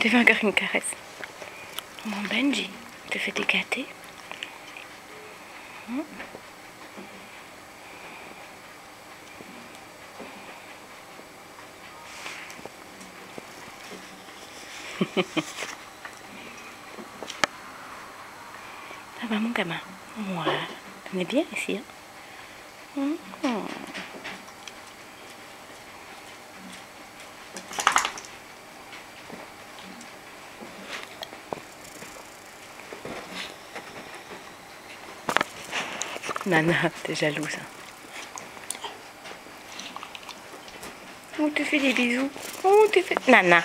Tu veux encore une caresse Mon Benji, te fais des gâtés hmm? Ça va mon gamin? Ouais, on est bien ici. Hein? Hmm. Nana, t'es jalouse. On te fait des bisous? On te fait... Nana.